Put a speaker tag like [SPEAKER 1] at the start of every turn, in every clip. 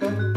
[SPEAKER 1] dun, dun.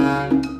[SPEAKER 1] Bye.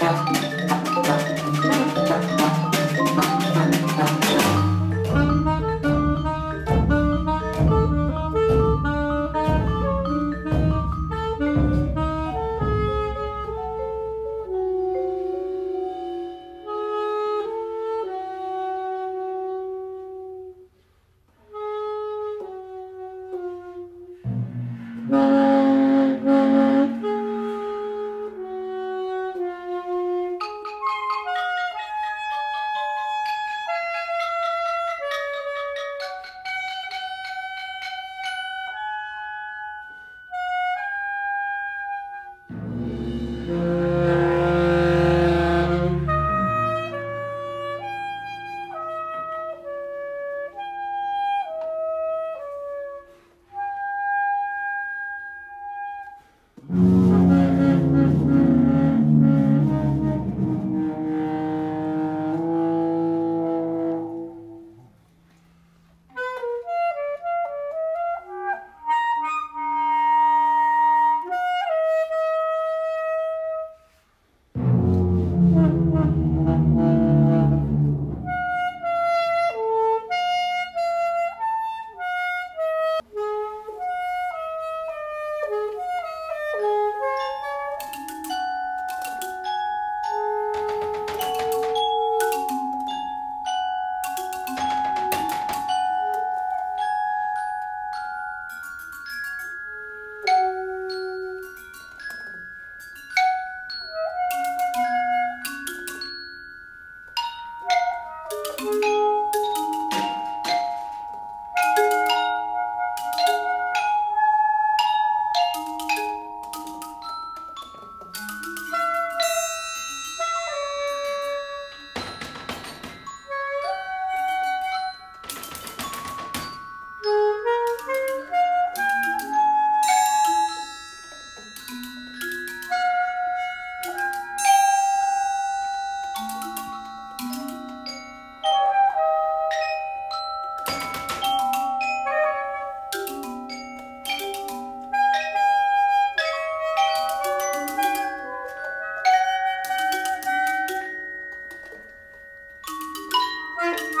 [SPEAKER 1] Bye.